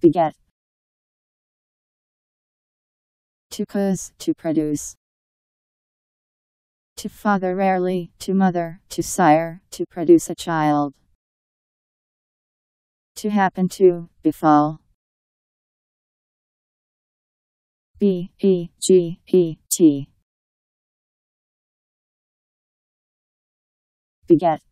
beget. To cause, to produce. To father rarely, to mother, to sire, to produce a child. To happen to, befall. B E G E T. Beget.